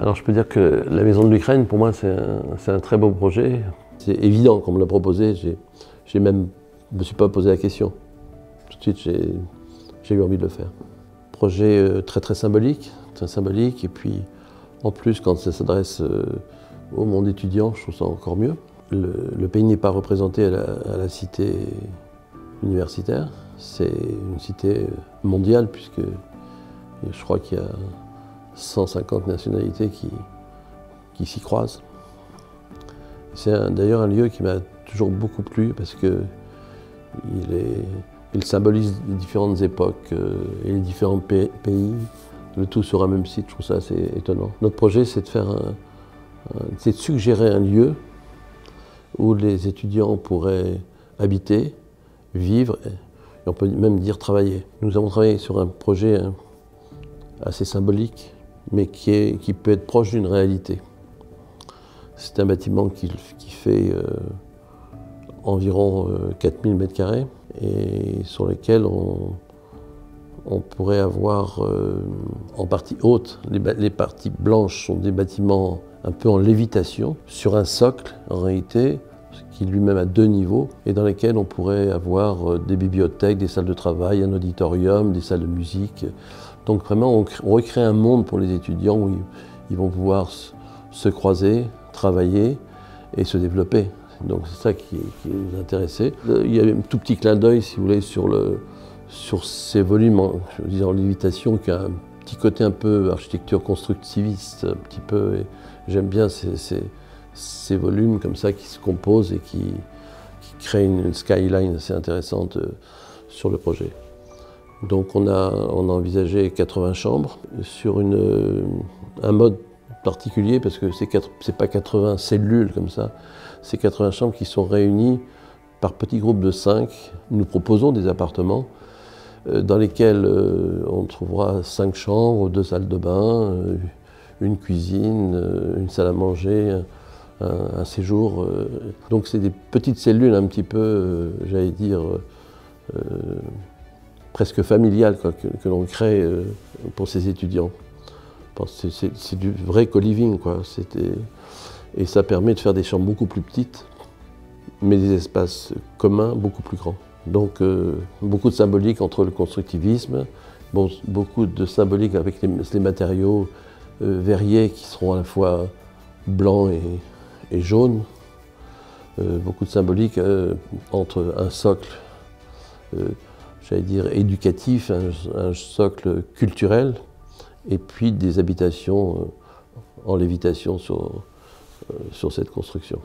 Alors je peux dire que la Maison de l'Ukraine, pour moi, c'est un, très beau projet. C'est évident qu'on me l'a proposé, même, je ne me suis pas posé la question. Tout de suite, j'ai eu envie de le faire. Projet euh, très très symbolique, très symbolique, et puis en plus, quand ça s'adresse euh, au monde étudiant, je trouve ça encore mieux. Le, pays n'est pas représenté à la, cité universitaire, c'est une cité mondiale, puisque je crois qu'il y a 150 nationalités qui, s'y croisent. C'est d'ailleurs un lieu qui m'a toujours beaucoup plu parce que il, symbolise les différentes époques euh, et les différents pays, le tout sur un même site, je trouve ça assez étonnant. Notre projet, c'est de c'est de suggérer un lieu où les étudiants pourraient habiter, vivre, et on peut même dire travailler. Nous avons travaillé sur un projet hein, assez symbolique mais qui, est, qui peut être proche d'une réalité. C'est un bâtiment qui, fait euh, environ 4000 euh, m2 et sur lequel on, on pourrait avoir euh, en partie haute, les, parties blanches sont des bâtiments un peu en lévitation, sur un socle en réalité, qui lui-même a deux niveaux, et dans lesquels on pourrait avoir des bibliothèques, des salles de travail, un auditorium, des salles de musique, donc vraiment, on, recrée un monde pour les étudiants où ils, vont pouvoir se croiser, travailler et se développer. Donc c'est ça qui, nous intéressait. Il y a un tout petit clin d'œil, si vous voulez, sur, ces volumes, en, je lévitation, qui a un petit côté un peu architecture constructiviste, un petit peu. J'aime bien ces, volumes comme ça qui se composent et qui, créent une skyline assez intéressante euh, sur le projet. Donc on a, envisagé 80 chambres sur un mode particulier parce que ce n'est pas 80 cellules comme ça, c'est 80 chambres qui sont réunies par petits groupes de 5. Nous proposons des appartements euh, dans lesquels euh, on trouvera 5 chambres, 2 salles de bain, euh, une cuisine, une salle à manger, un, séjour. Donc c'est des petites cellules un petit peu, j'allais dire, presque familiale que, l'on crée euh, pour ces étudiants. C'est du vrai co-living. Et ça permet de faire des chambres beaucoup plus petites, mais des espaces communs beaucoup plus grands. Donc euh, beaucoup de symbolique entre le constructivisme, beaucoup de symbolique avec les, matériaux euh, verriers qui seront à la fois blancs et, jaunes, beaucoup de symbolique entre un socle j'allais dire, éducatif, un, socle culturel, et puis des habitations euh, en lévitation sur, euh, sur cette construction.